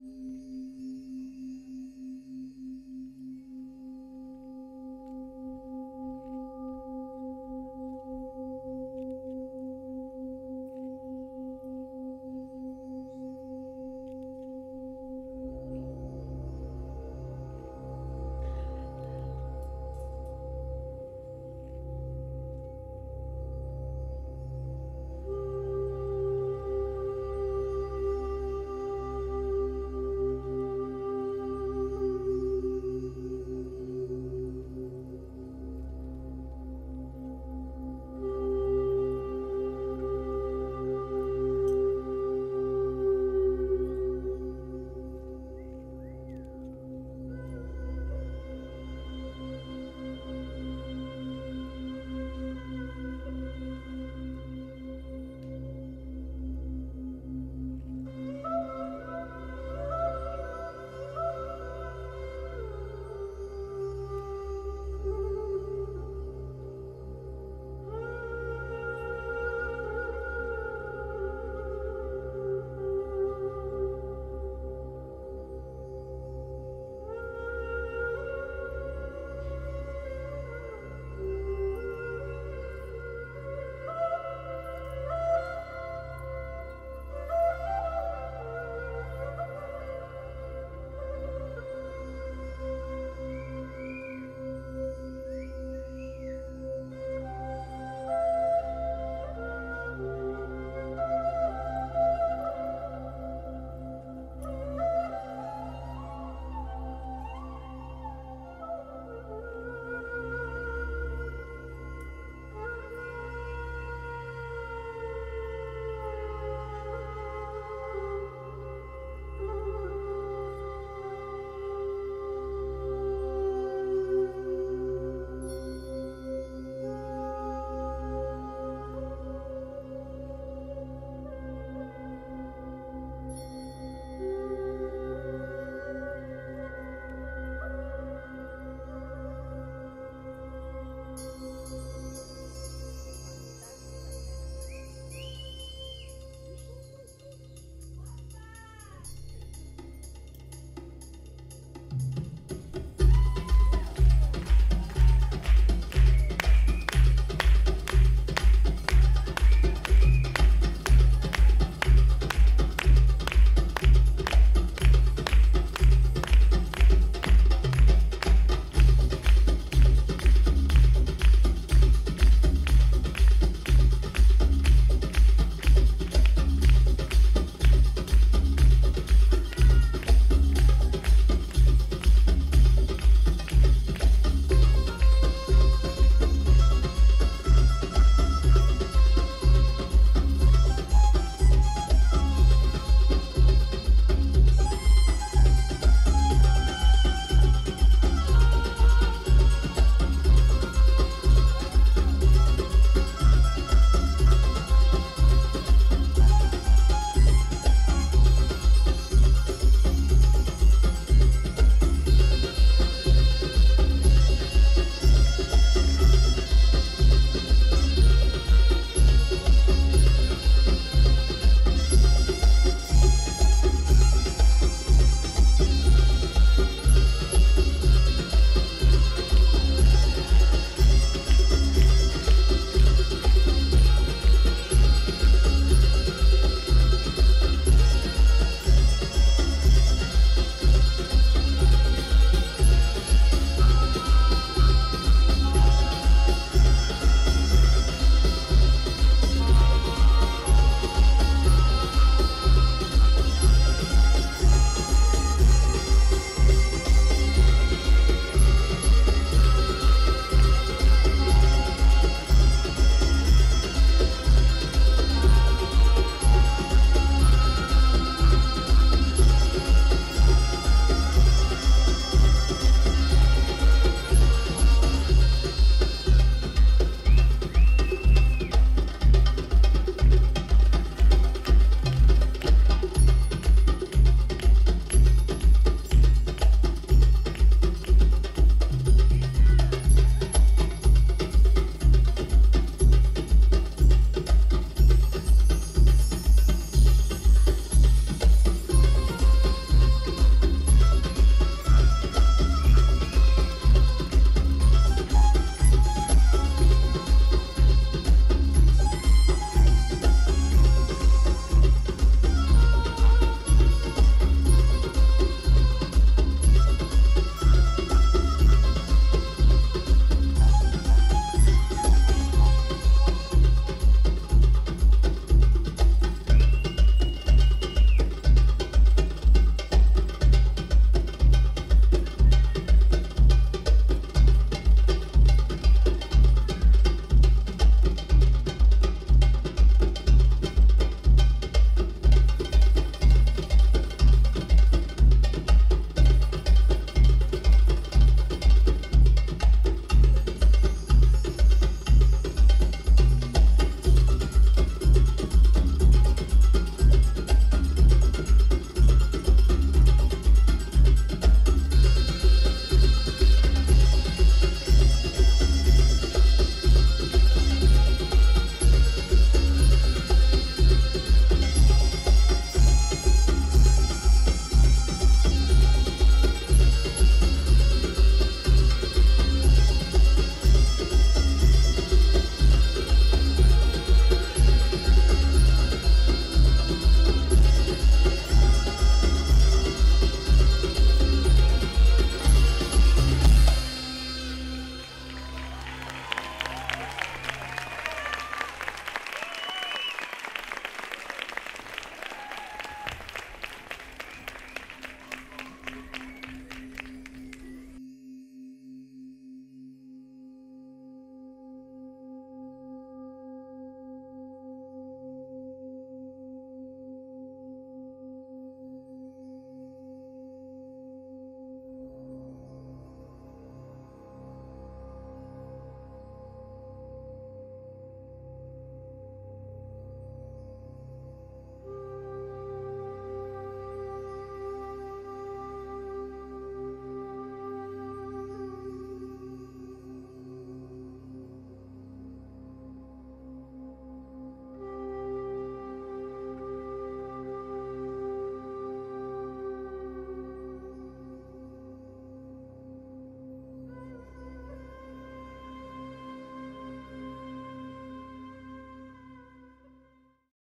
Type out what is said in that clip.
Música